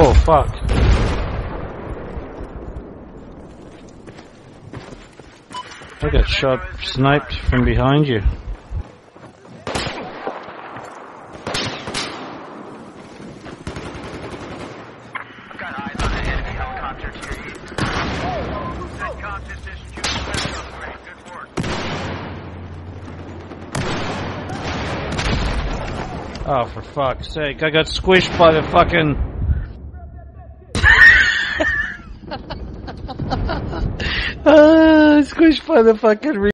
Oh, fuck. I got shot, sniped from behind you. Oh, for fuck's sake. I got squished by the fucking... Ah, squished by the fucking